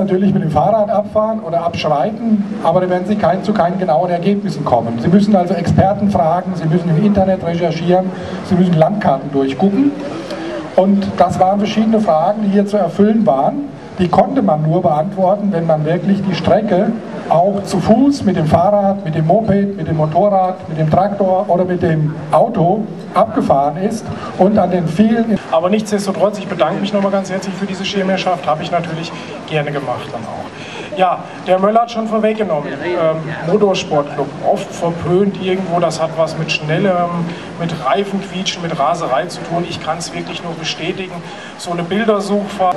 natürlich mit dem Fahrrad abfahren oder abschreiten, aber da werden Sie kein, zu keinen genauen Ergebnissen kommen. Sie müssen also Experten fragen, Sie müssen im Internet recherchieren, Sie müssen Landkarten durchgucken. Und das waren verschiedene Fragen, die hier zu erfüllen waren. Die konnte man nur beantworten, wenn man wirklich die Strecke auch zu Fuß, mit dem Fahrrad, mit dem Moped, mit dem Motorrad, mit dem Traktor oder mit dem Auto abgefahren ist und an den vielen... Aber nichtsdestotrotz, ich bedanke mich nochmal ganz herzlich für diese Schirmherrschaft, habe ich natürlich gerne gemacht dann auch. Ja, der Möller hat schon vorweggenommen, ähm, Motorsportclub, oft verpönt irgendwo, das hat was mit schnellem, mit Reifenquietschen, mit Raserei zu tun. Ich kann es wirklich nur bestätigen. So eine Bildersuchfahrt...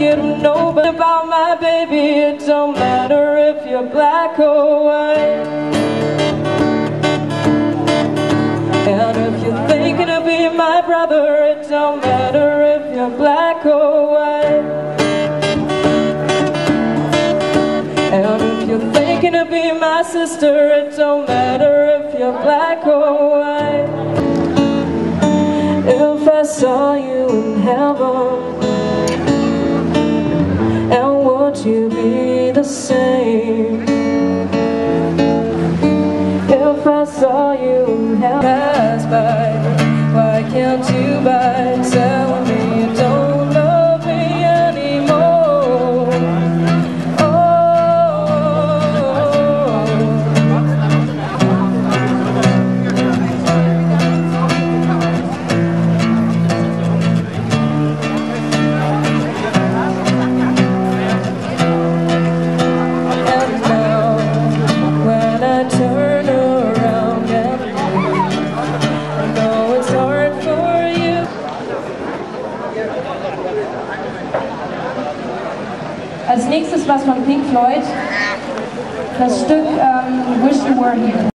about my baby. It don't matter if you're black or white. And if you're thinking of being my brother It don't matter if you're black or white. And if you're thinking of being my sister It don't matter if you're black or white. If I saw you in heaven to be the same. If I saw you pass by Why can't you by tell me Als nächstes was von Pink Floyd, das Stück ähm, Wish You Were Here.